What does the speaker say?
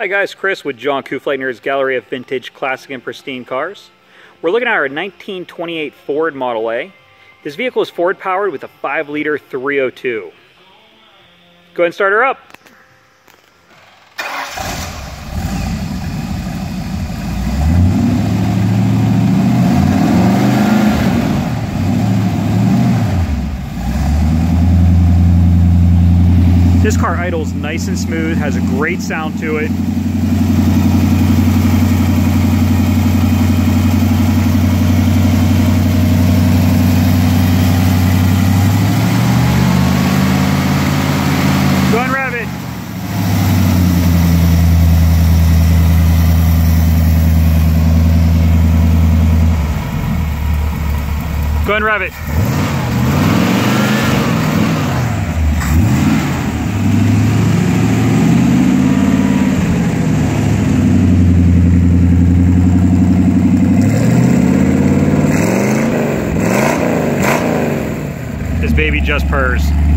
Hi guys, Chris with John Kufleitner's Gallery of Vintage Classic and Pristine Cars. We're looking at our 1928 Ford Model A. This vehicle is Ford powered with a 5 liter 302. Go ahead and start her up. This car idles nice and smooth, has a great sound to it. Go and rev it. Go and rev it. This baby just purrs.